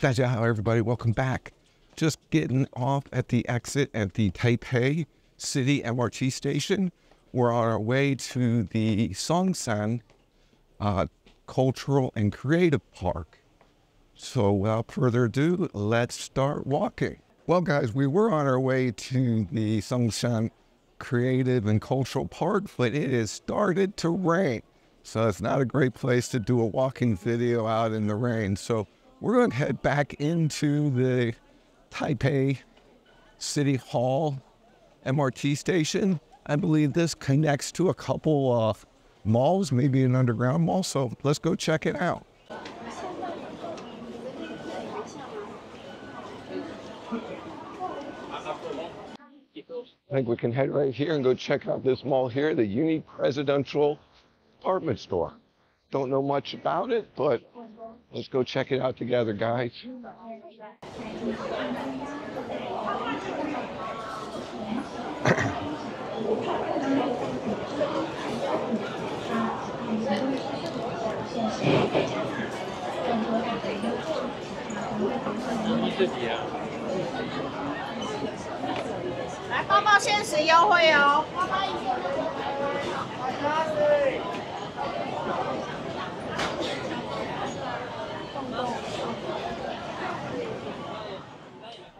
Hello, everybody. Welcome back. Just getting off at the exit at the Taipei City MRT station. We're on our way to the Songshan uh, Cultural and Creative Park. So without further ado, let's start walking. Well, guys, we were on our way to the Songshan Creative and Cultural Park, but it has started to rain. So it's not a great place to do a walking video out in the rain. So we're going to head back into the Taipei City Hall MRT station. I believe this connects to a couple of malls, maybe an underground mall. So let's go check it out. I think we can head right here and go check out this mall here, the Uni Presidential Department Store. Don't know much about it, but let's go check it out together, guys.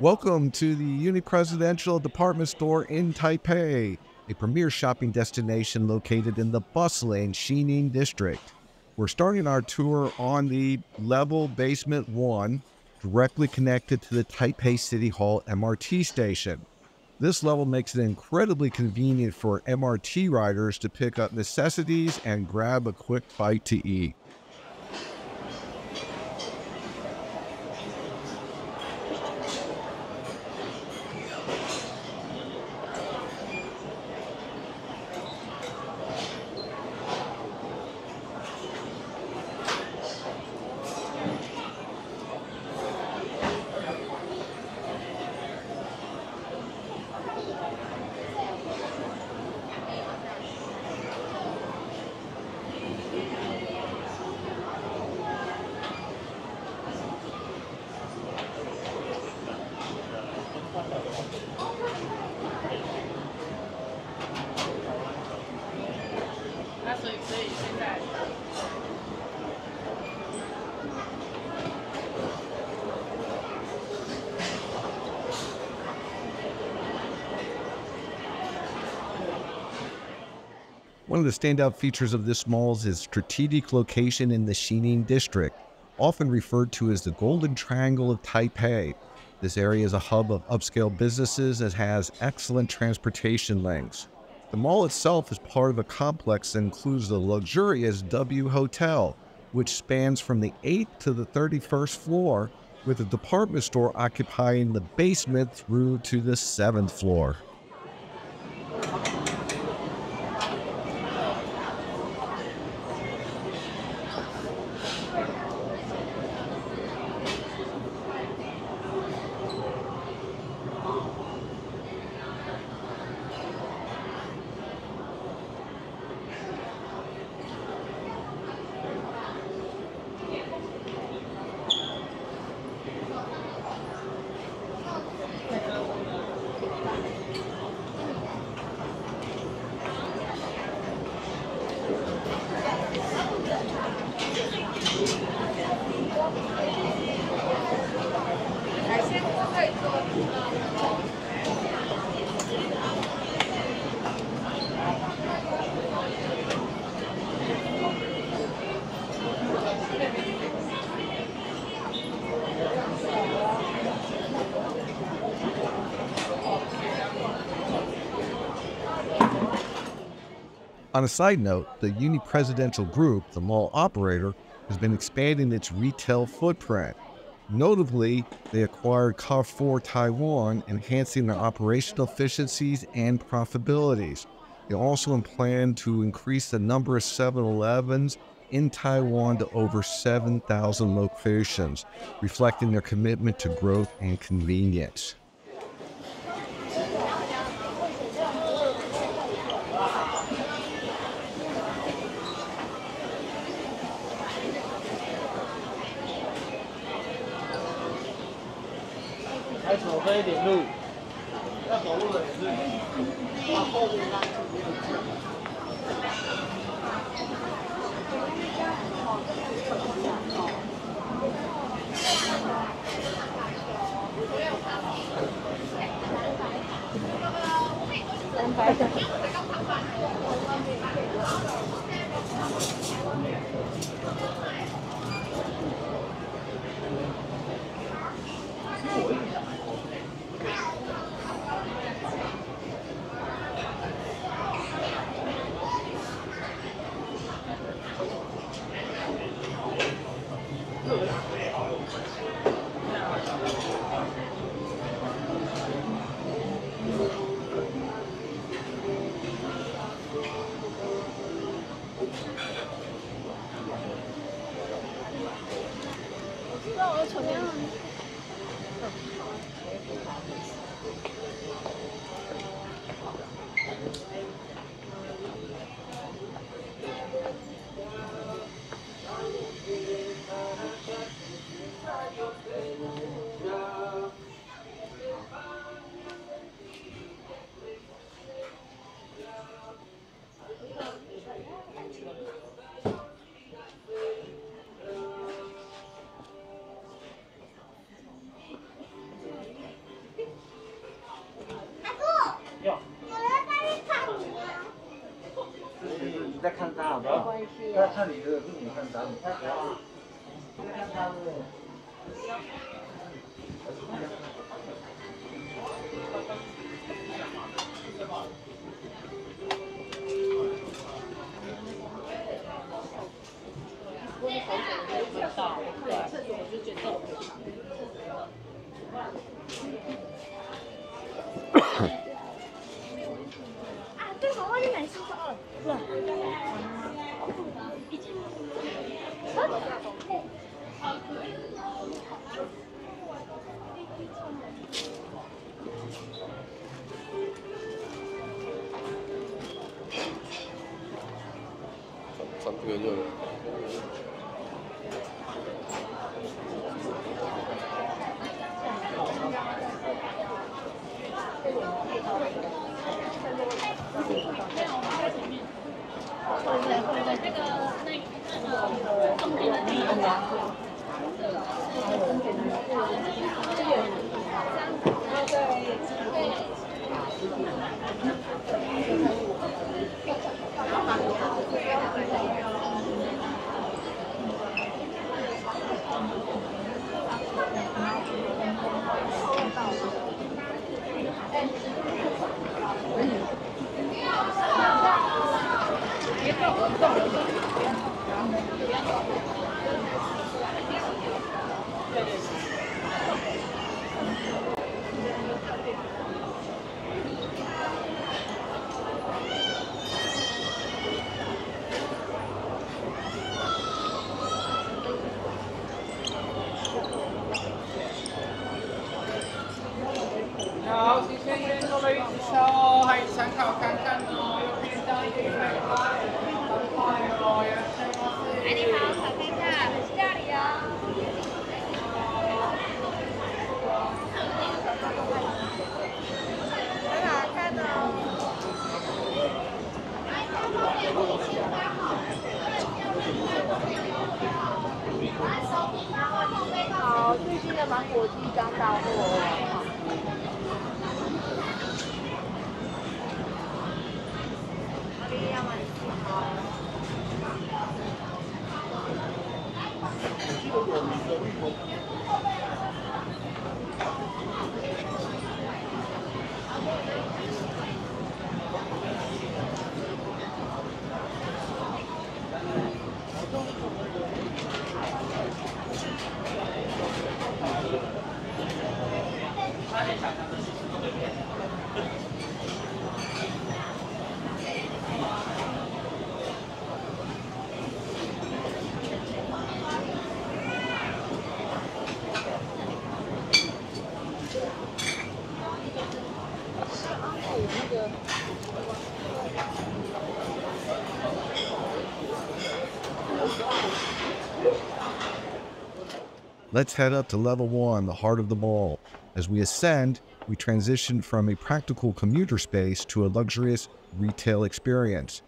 Welcome to the Uni Presidential Department Store in Taipei, a premier shopping destination located in the bustling Xinyi district. We're starting our tour on the level basement one, directly connected to the Taipei City Hall MRT station. This level makes it incredibly convenient for MRT riders to pick up necessities and grab a quick bite to eat. One of the standout features of this mall is its strategic location in the Xinyi district, often referred to as the Golden Triangle of Taipei. This area is a hub of upscale businesses and has excellent transportation links. The mall itself is part of a complex that includes the luxurious W Hotel, which spans from the 8th to the 31st floor, with a department store occupying the basement through to the 7th floor. On a side note, the Uni Presidential Group, the mall operator, has been expanding its retail footprint. Notably, they acquired Carrefour Taiwan, enhancing their operational efficiencies and profitabilities. They also plan to increase the number of 7 Elevens in Taiwan to over 7,000 locations, reflecting their commitment to growth and convenience. 这一点路，要走路也是，把后面拉住。要看你的父母在找你，太好了。你看他们。Let's head up to level one, the heart of the mall. As we ascend, we transition from a practical commuter space to a luxurious retail experience.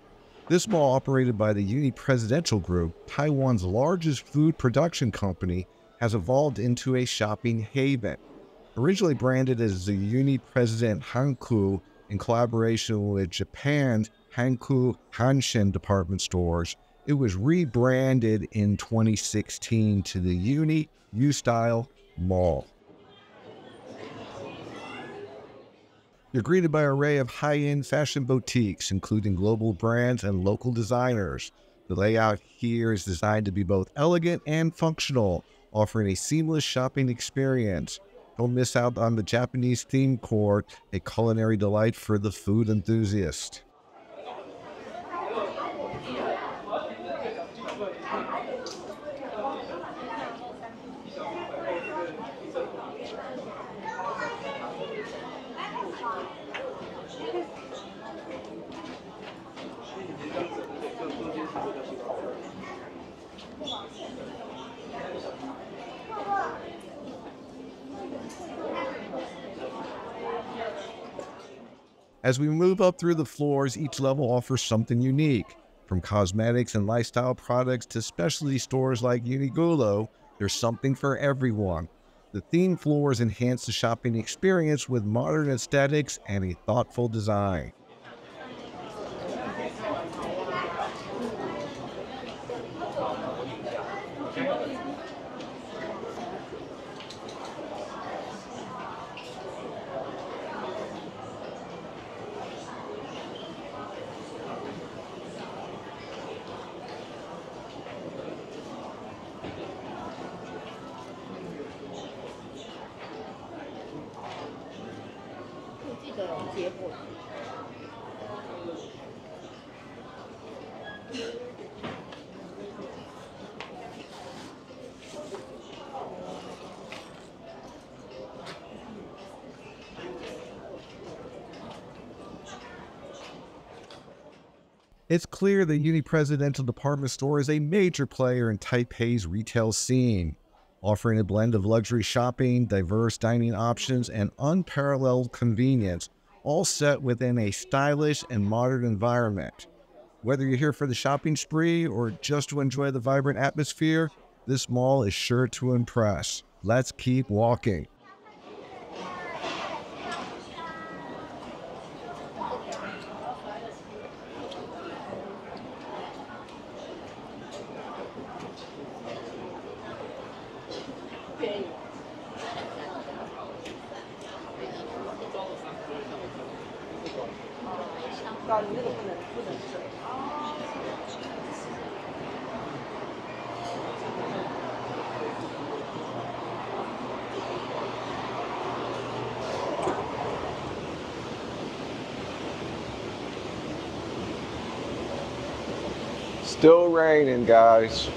This mall, operated by the Uni Presidential Group, Taiwan's largest food production company, has evolved into a shopping haven. Originally branded as the Uni President Hankyu in collaboration with Japan's Hankyu Hanshin department stores, it was rebranded in 2016 to the Uni U Style Mall. You're greeted by an array of high end fashion boutiques, including global brands and local designers. The layout here is designed to be both elegant and functional, offering a seamless shopping experience. Don't miss out on the Japanese theme court, a culinary delight for the food enthusiast. As we move up through the floors, each level offers something unique. From cosmetics and lifestyle products to specialty stores like UNIQLO, there's something for everyone. The theme floors enhance the shopping experience with modern aesthetics and a thoughtful design. It's clear the Uni Presidential Department Store is a major player in Taipei's retail scene, offering a blend of luxury shopping, diverse dining options, and unparalleled convenience, all set within a stylish and modern environment. Whether you're here for the shopping spree or just to enjoy the vibrant atmosphere, this mall is sure to impress. Let's keep walking. training guys.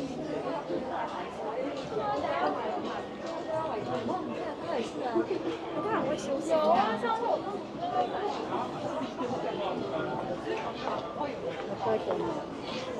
有啊，上次我们跟他们啊，还有泰国。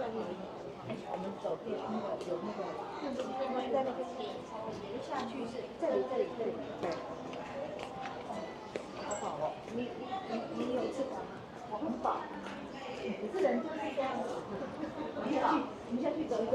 我们走这边的有那个，就在那个，留下去是这里这里这里对。好饱了，你你你有吃饱吗？很饱。每个人就是这样子。你饱，你先去找一个，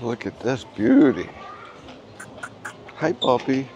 Look at this beauty. Hi, Poppy.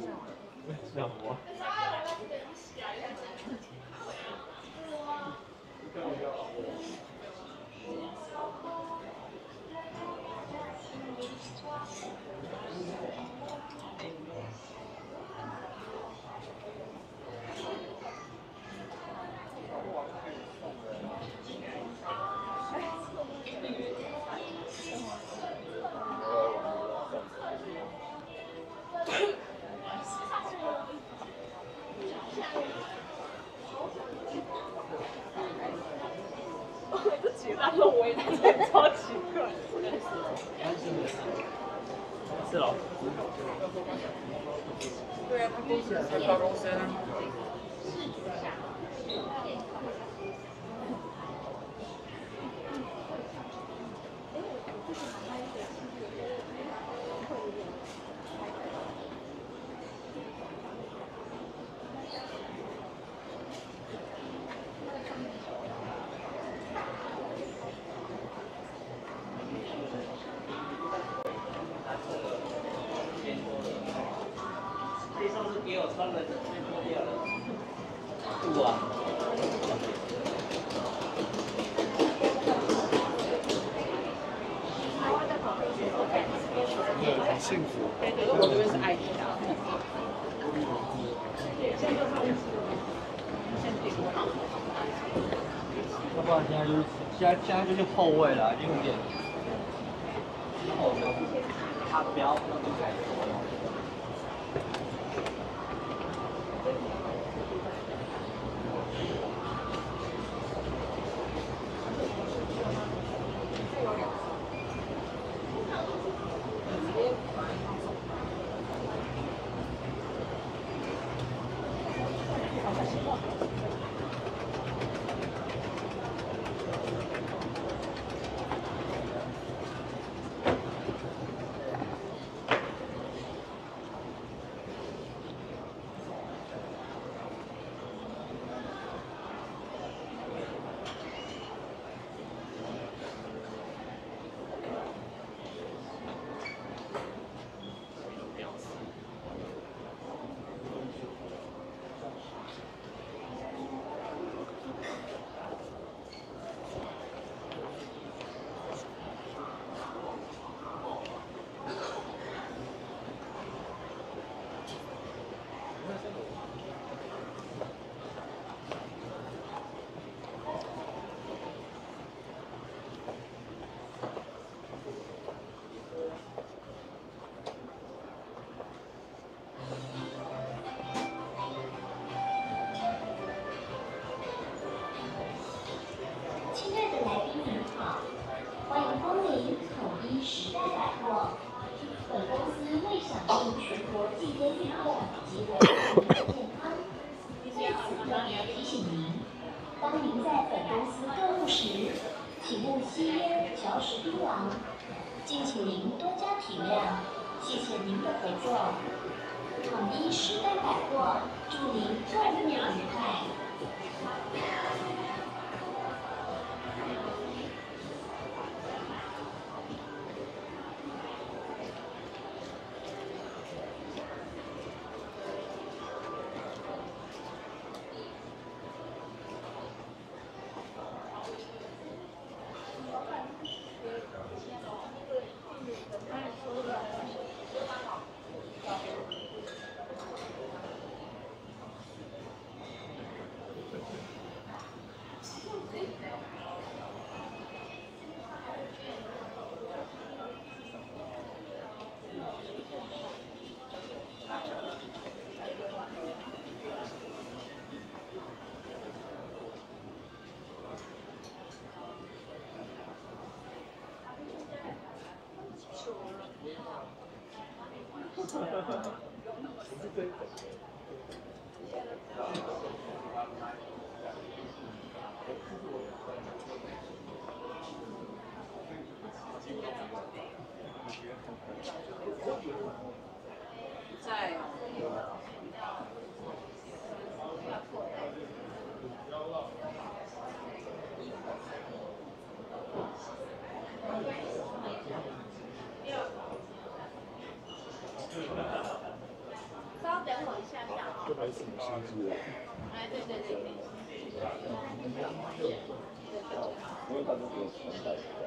&哎，两。对福。对，我这边是爱迪达。要不然现在就是现在现在就是后卫了，有点。好，标，他标，那就改。在。七只啊。对对对。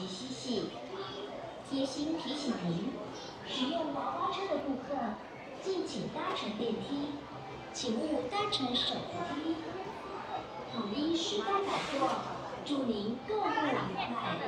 及嬉戏。贴心提醒您，使用娃娃车的顾客敬请搭乘电梯，请勿搭乘手扶梯。统一时代百货，祝您购物愉快。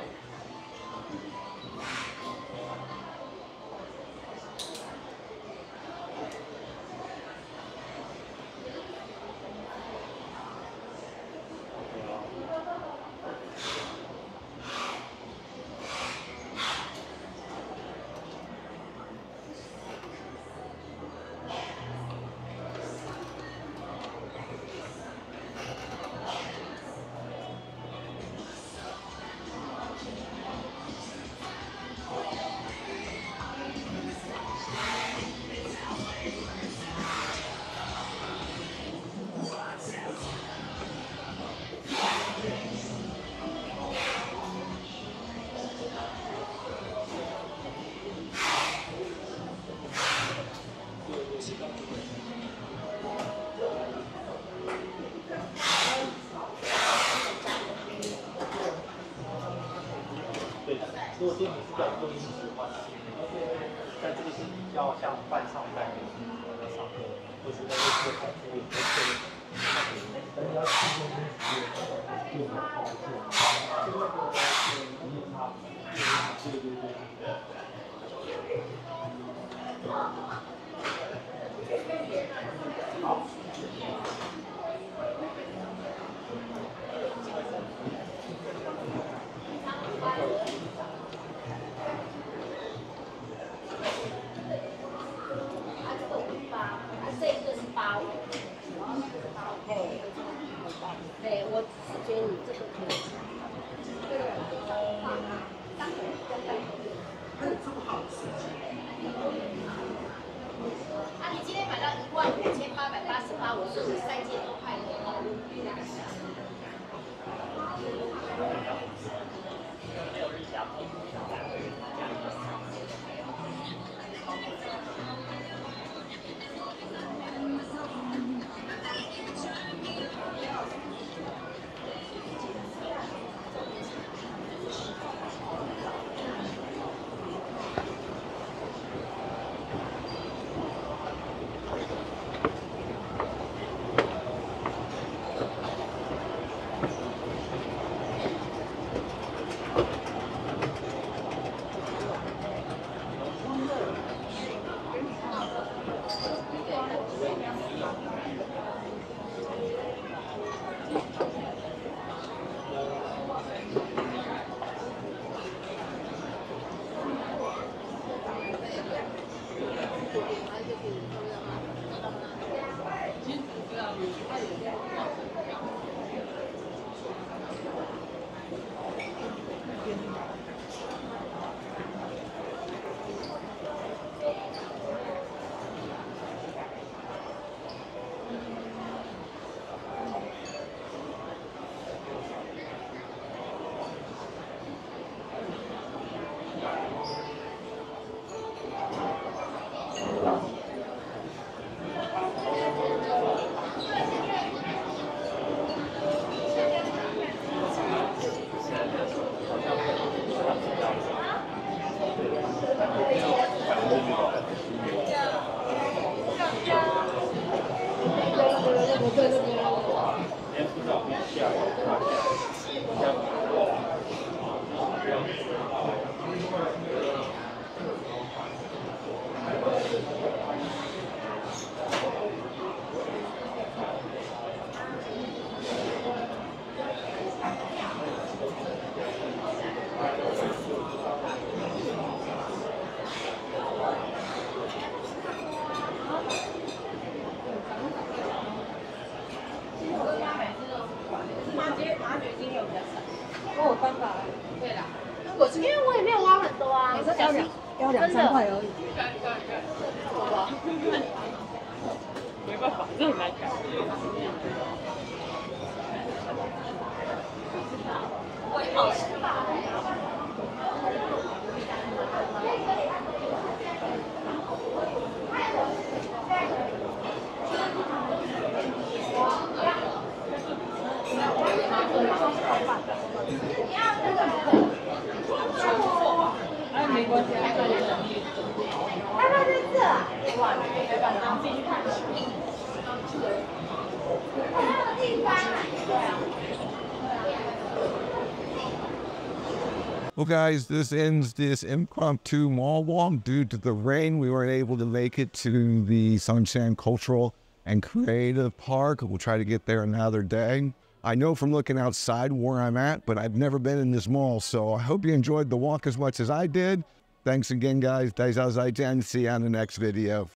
Well, guys, this ends this impromptu mall walk. Due to the rain, we weren't able to make it to the Songshan Cultural and Creative Park. We'll try to get there another day. I know from looking outside where I'm at, but I've never been in this mall, so I hope you enjoyed the walk as much as I did. Thanks again, guys. Thanks, as I See you on the next video.